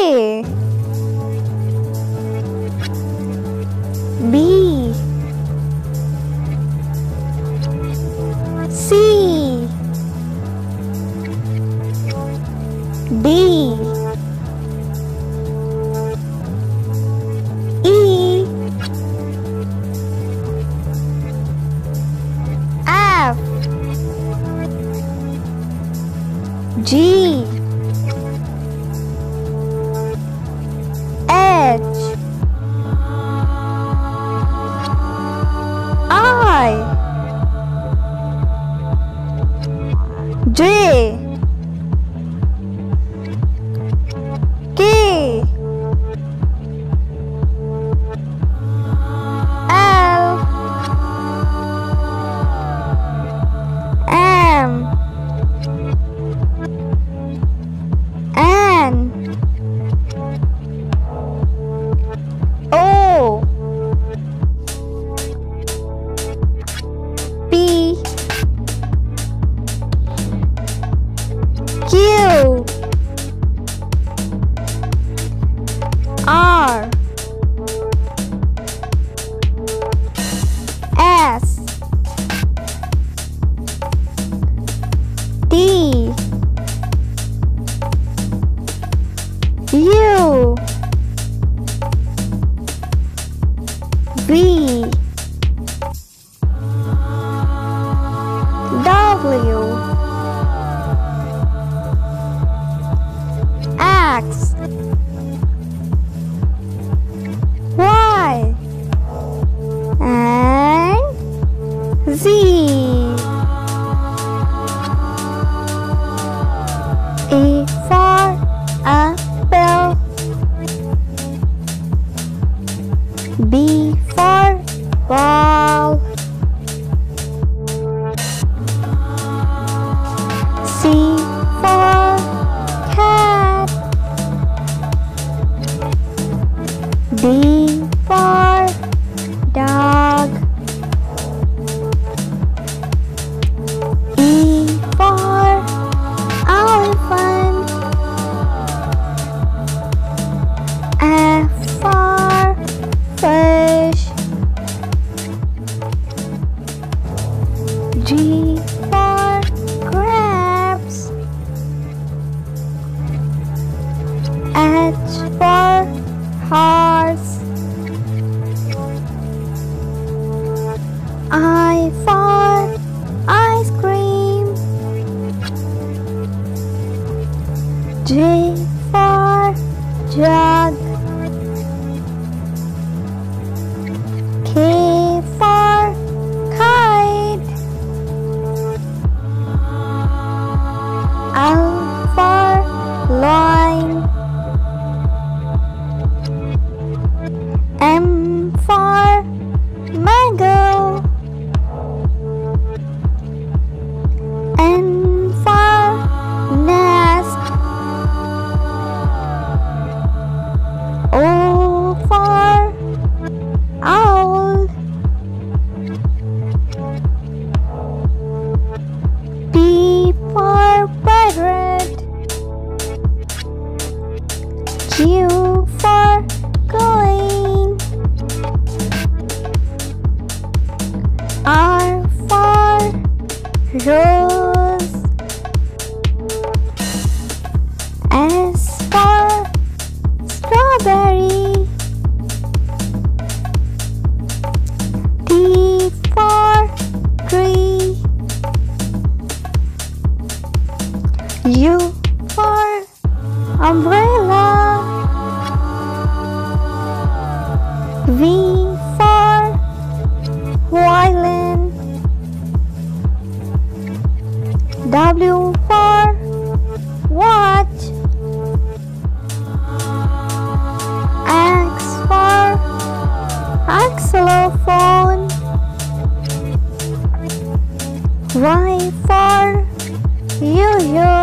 B. C. D. E. F. G J V W X Y and Z B for ball. C J for jug Q for coin R for rose S for strawberry. T for tree U for umbrella W for watch. X for xylophone Y for yo-yo